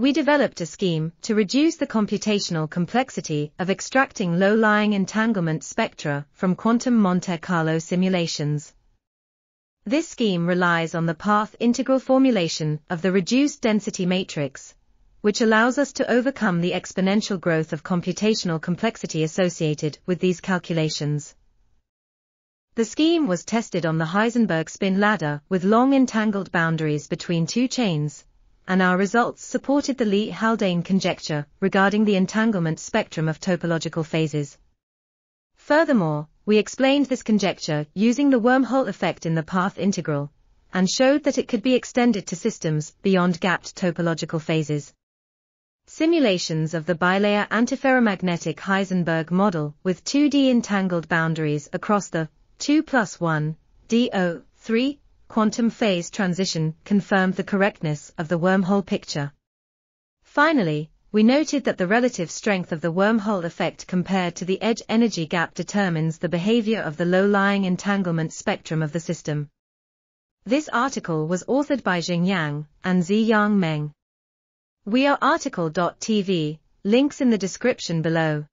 we developed a scheme to reduce the computational complexity of extracting low-lying entanglement spectra from quantum Monte Carlo simulations. This scheme relies on the path integral formulation of the reduced density matrix, which allows us to overcome the exponential growth of computational complexity associated with these calculations. The scheme was tested on the Heisenberg spin ladder with long entangled boundaries between two chains, and our results supported the Li-Haldane conjecture regarding the entanglement spectrum of topological phases. Furthermore, we explained this conjecture using the wormhole effect in the path integral, and showed that it could be extended to systems beyond gapped topological phases. Simulations of the bilayer antiferromagnetic Heisenberg model with 2D entangled boundaries across the 2 plus 1 DO 3 quantum phase transition confirmed the correctness of the wormhole picture. Finally, we noted that the relative strength of the wormhole effect compared to the edge energy gap determines the behavior of the low-lying entanglement spectrum of the system. This article was authored by Zheng Yan and Ziyang Meng. We are RTCL.TV, links in the description below.